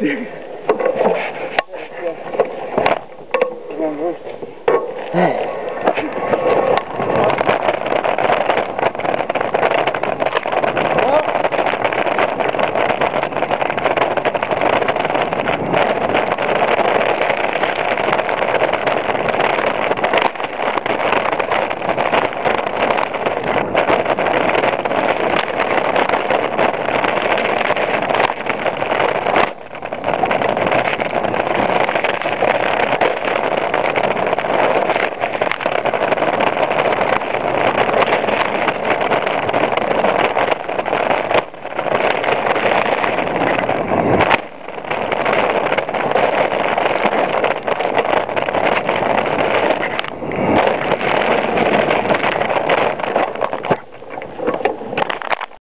Hey.